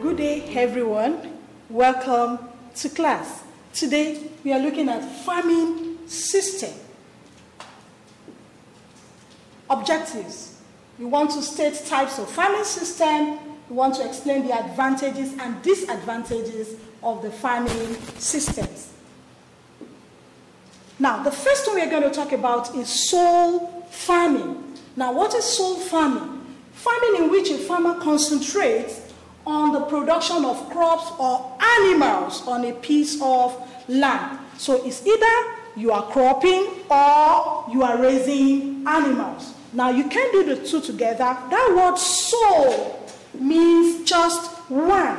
Good day, everyone. Welcome to class. Today, we are looking at farming system. Objectives. We want to state types of farming system. We want to explain the advantages and disadvantages of the farming systems. Now, the first one we're going to talk about is sole farming. Now, what is sole farming? Farming in which a farmer concentrates on the production of crops or animals on a piece of land. So it's either you are cropping or you are raising animals. Now you can do the two together. That word sole means just one.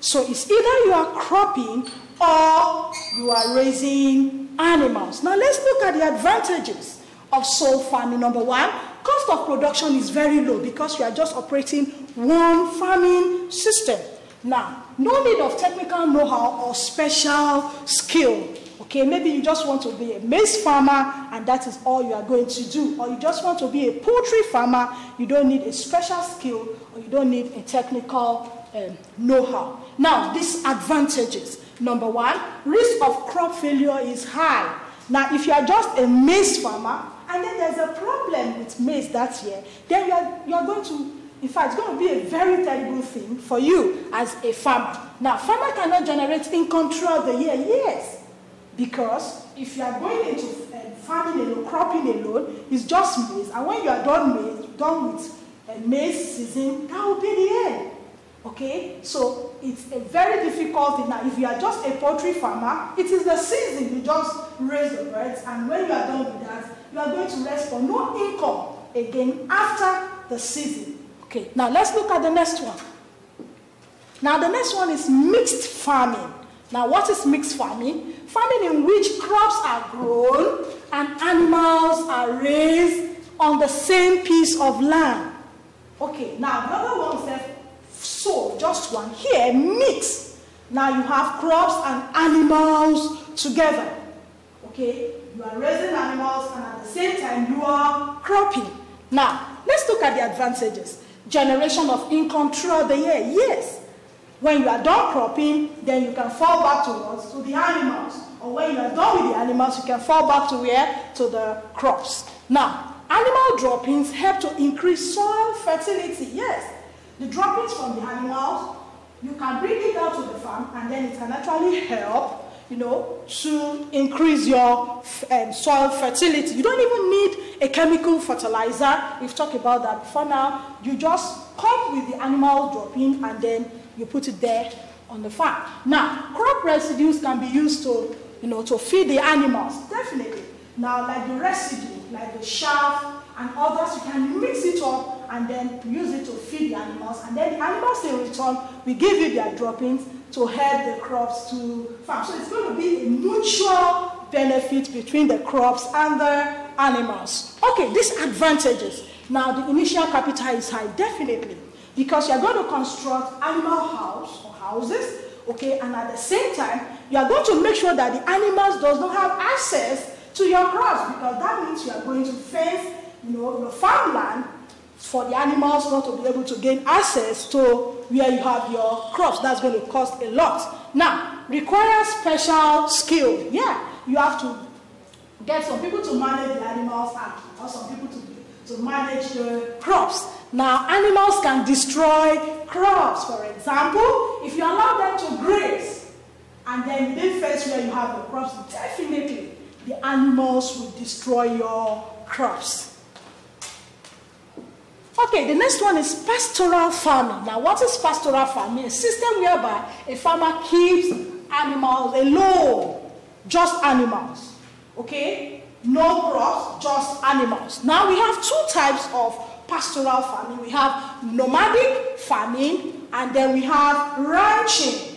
So it's either you are cropping or you are raising animals. Now let's look at the advantages of sole farming. Number one, cost of production is very low because you are just operating one farming system. Now, no need of technical know-how or special skill. Okay, maybe you just want to be a maize farmer and that is all you are going to do. Or you just want to be a poultry farmer, you don't need a special skill or you don't need a technical um, know-how. Now, disadvantages. Number one, risk of crop failure is high. Now, if you are just a maize farmer and then there's a problem with maize that year, then you are, you are going to in fact, it's going to be a very terrible thing for you as a farmer. Now, farmer cannot generate income throughout the year, yes, because if you are going into uh, farming alone, cropping alone, it's just maize, and when you are done maize, done with uh, maize season, that will be the end. Okay, so it's a very difficult thing. Now, if you are just a poultry farmer, it is the season. You just raise the birds, and when you are done with that, you are going to rest for no income again after the season. Okay, now let's look at the next one. Now, the next one is mixed farming. Now, what is mixed farming? Farming in which crops are grown and animals are raised on the same piece of land. Okay, now the other one says just one. Here, mix. Now you have crops and animals together. Okay, you are raising animals and at the same time you are cropping. Now, let's look at the advantages generation of income throughout the year. Yes. When you are done cropping, then you can fall back towards to the animals. Or when you are done with the animals, you can fall back to where? To the crops. Now, animal droppings help to increase soil fertility. Yes. The droppings from the animals, you can bring it down to the farm and then it can actually help you know, to increase your um, soil fertility. You don't even need a chemical fertilizer. We've talked about that before now. You just come with the animal dropping and then you put it there on the farm. Now, crop residues can be used to, you know, to feed the animals, definitely. Now, like the residue, like the chaff and others, you can mix it up and then use it to feed the animals. And then the animals in return we give you their droppings to help the crops to farm. So it's going to be a mutual benefit between the crops and the animals. Okay, these advantages. Now, the initial capital is high, definitely, because you're going to construct animal house or houses, okay, and at the same time, you are going to make sure that the animals does not have access to your crops, because that means you are going to fence, you know, your farmland for the animals not to be able to gain access to where you have your crops. That's going to cost a lot. Now, requires special skill. Yeah, you have to get some people to manage the animals and or some people to, to manage the crops. Now, animals can destroy crops. For example, if you allow them to graze and then you didn't where you have the crops, definitely the animals will destroy your crops. Okay, the next one is pastoral farming. Now, what is pastoral farming? A system whereby a farmer keeps animals alone, just animals. Okay? No crops, just animals. Now, we have two types of pastoral farming. We have nomadic farming and then we have ranching.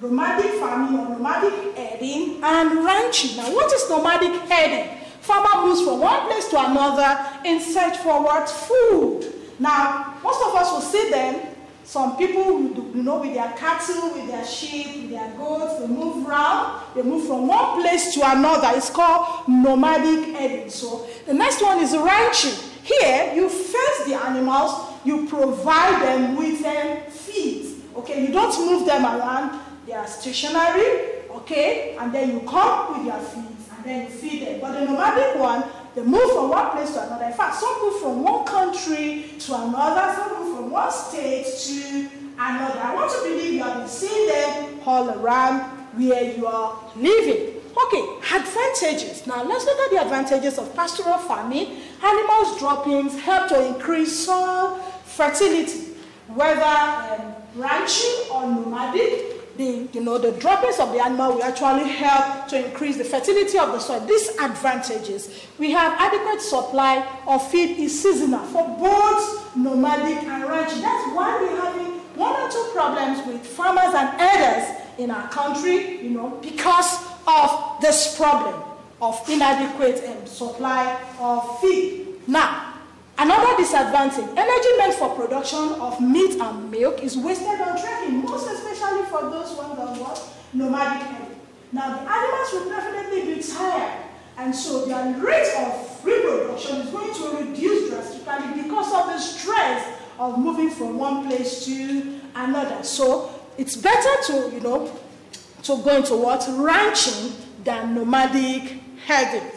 Nomadic farming or nomadic herding and ranching. Now, what is nomadic herding? Farmer moves from one place to another in search for what? Food. Now, most of us will see them. Some people, you know, with their cattle, with their sheep, with their goats, they move around. They move from one place to another. It's called nomadic herding. So the next one is ranching. Here, you fence the animals, you provide them with them feed. Okay, you don't move them around. They are stationary, okay? And then you come with your feet and then you feed them. But the nomadic one, they move from one place to another. In fact, some move from one country to another, some move from one state to another. I want to believe you have been seeing them all around where you are living. Okay, advantages. Now let's look at the advantages of pastoral farming. Animals droppings help to increase soil fertility, whether um, ranching or nomadic. The, you know, the droppings of the animal will actually help to increase the fertility of the soil. Disadvantages. We have adequate supply of feed is seasonal for both nomadic and ranching. That's why we're having one or two problems with farmers and herders in our country, you know, because of this problem of inadequate um, supply of feed. Now, another disadvantage, energy meant for production of meat and milk is wasted on trekking, most especially for those ones on what? Nomadic health. Now, the animals will definitely be tired, and so their rate of reproduction is going to reduce drastically because of the stress of moving from one place to another. So, it's better to, you know, to go into what? Ranching than nomadic herding.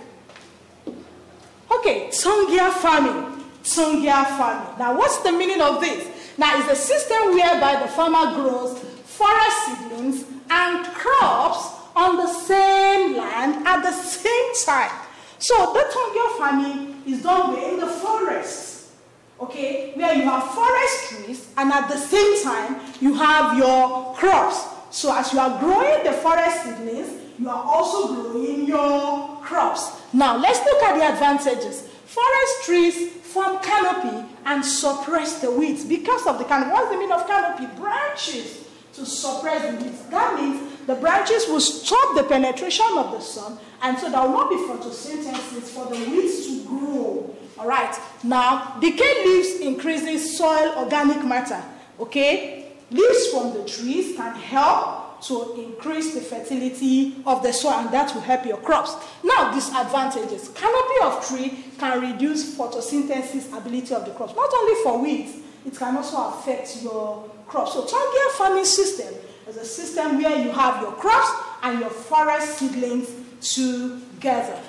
Okay, Taungya farming. Taungya farming. Now, what's the meaning of this? Now, it's a system whereby the farmer grows forest seedlings and crops on the same land at the same time. So, the Taungya farming is done in the forest, okay, where you have forest trees and at the same time you have your crops. So, as you are growing the forest seedlings, you are also growing your crops. Now, let's look at the advantages. Forest trees form canopy and suppress the weeds because of the canopy. What's the meaning of canopy? Branches to suppress the weeds. That means the branches will stop the penetration of the sun and so there will not be photosynthesis for the weeds to grow. All right. Now, decayed leaves increases soil organic matter. Okay. Leaves from the trees can help to increase the fertility of the soil and that will help your crops. Now, disadvantages. Canopy of tree can reduce photosynthesis ability of the crops, not only for weeds, it can also affect your crops. So, Tongia farming system is a system where you have your crops and your forest seedlings together.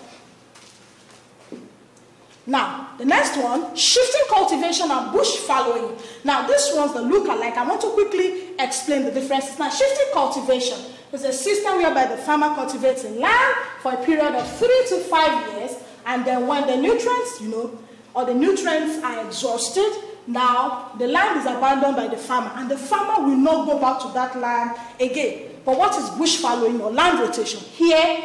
Now, the next one, shifting cultivation and bush fallowing. Now, this one's the look-alike. I want to quickly explain the differences. Now, shifting cultivation is a system whereby the farmer cultivates a land for a period of three to five years, and then when the nutrients, you know, or the nutrients are exhausted, now the land is abandoned by the farmer, and the farmer will not go back to that land again. But what is bush fallowing or land rotation? Here,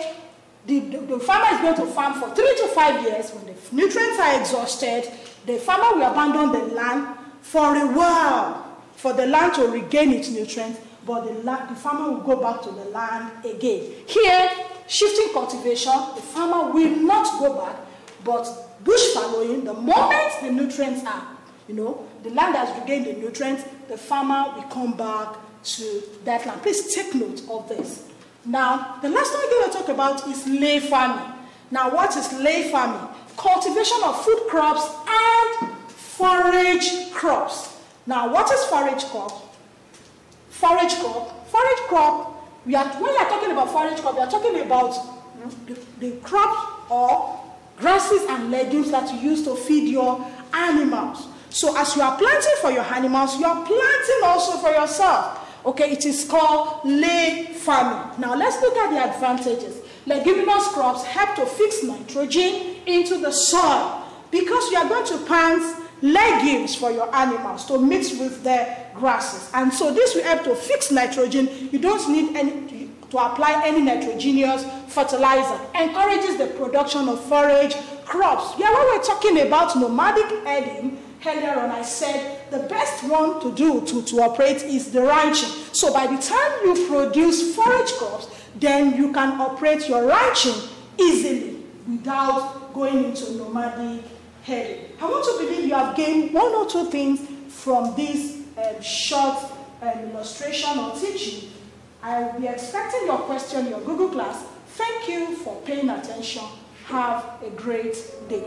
the, the, the, farmer is going to farm for three to five years. When the nutrients are exhausted, the farmer will abandon the land for a while for the land to regain its nutrients, but the, land, the farmer will go back to the land again. Here, shifting cultivation, the farmer will not go back, but bush fallowing, the moment the nutrients are, you know, the land has regained the nutrients, the farmer will come back to that land. Please take note of this. Now, the last one we're going to talk about is ley farming. Now, what is ley farming? Cultivation of food crops and forage crops. Now, what is forage crop? Forage crop. Forage crop, we are, when we are talking about forage crop, we are talking about the, the crops or grasses and legumes that you use to feed your animals. So as you are planting for your animals, you are planting also for yourself. Okay, it is called ley farming. Now let's look at the advantages. Leguminous crops help to fix nitrogen into the soil because you are going to plant legumes for your animals to mix with the grasses. And so this will help to fix nitrogen. You don't need any to apply any nitrogenous fertilizer. Encourages the production of forage crops. Yeah, when we're talking about nomadic herding, earlier on I said the best one to do to, to operate is the ranching. So by the time you produce forage crops, then you can operate your ranching easily without going into nomadic herding. I want to believe you have gained one or two things from this um, short um, illustration or teaching. I will be expecting your question in your Google class. Thank you for paying attention. Have a great day.